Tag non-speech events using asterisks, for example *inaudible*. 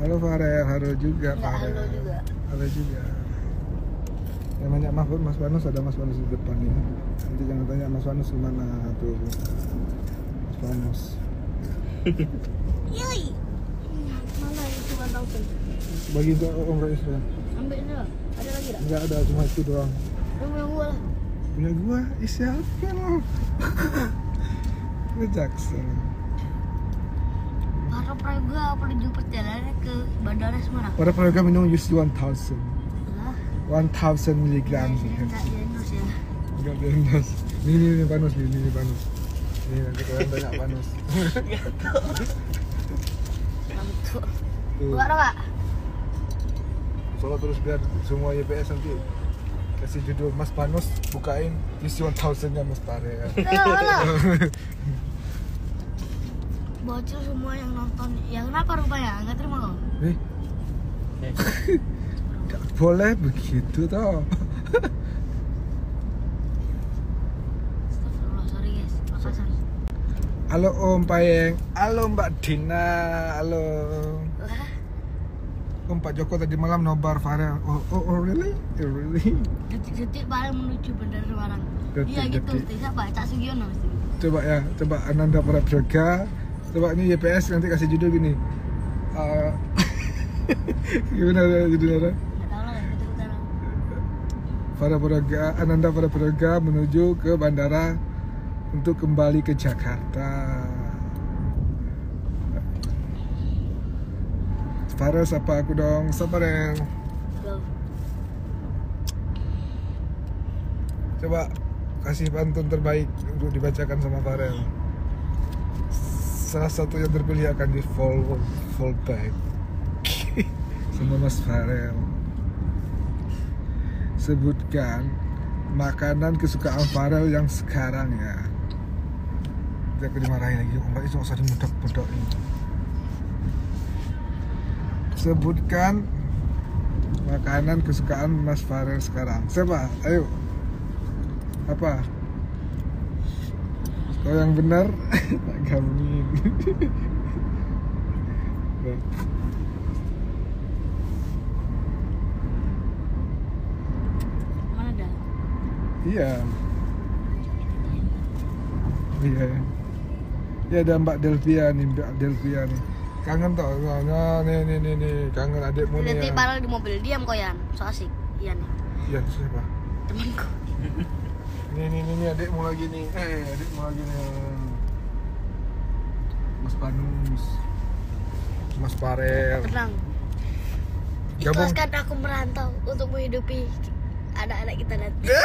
Halo Farel, halo juga Enggak, Farel. halo juga. Halo juga. Namanya Mahfud, Mas Panus ada Mas Panus di depan ya. Nanti jangan tanya Mas Panus ke mana tuh. Mas Panus. Yoi. Mana yang cuma tahu tuh? Bagi untuk Om Rais ya. Ambil ini lah. Ada lagi tak? Enggak ada, cuma itu doang. Yang yang gua lah. Punya gua, ih siapa lo? Ini Jackson. Prayoga menuju perjalanan ke Bandara Semarang. Pada minum use 1000. Lah, 1000 miligram. enggak ya. Ini ini ini Panus, ini ini Panus. Ini nanti kalian banyak. Buka. Soalnya terus biar semua YPS nanti kasih judul Mas Panus bukain use 1000 nya Mas Pare. *laughs* Bocil semua yang nonton. Ya kenapa rupanya? Enggak terima kau? Eh, Nggak *laughs* boleh begitu toh. Halo Om Payeng, halo Mbak Dina, halo Om Pak Joko tadi malam nobar Farel. Oh, oh, oh really? Oh, really? detik-detik paling menuju Bandara Semarang. Iya gitu, siapa? Cak Sugiono mesti. Coba ya, coba Ananda para Braga. Coba ini YPS nanti kasih judul gini. Eh, *laughs* gimana judulnya? Para Braga, Ananda para Braga menuju ke bandara untuk kembali ke Jakarta. Farel sapa aku dong. Go. Coba kasih pantun terbaik untuk dibacakan sama Farel. Salah satu yang terpilih akan di fall fallback *laughs* sama Mas Farel. Sebutkan makanan kesukaan Farel yang sekarang ya. Nanti aku dimarahin lagi, Om Mbak itu usah dimudak-mudak ini. Sebutkan makanan kesukaan Mas Farel sekarang. Siapa? Ayo. Apa? Kalau yang benar, *laughs* tak gabungin. *laughs* Mana dah? iya. Iya. Ya ada Mbak Delvia nih, Mbak Delvia nih. Kangen toh, nah, nih nih nih nih, kangen adikmu nih. Nanti ya. padahal di mobil diam kau Yan. So asik. Iya nih. Iya siapa? Temanku nih nih nih nih adik mau lagi nih. Eh adik mau lagi nih. Mas Panus. Mas Parel. Tenang. Gabung. Ikhlaskan aku merantau untuk menghidupi anak-anak kita nanti. *laughs*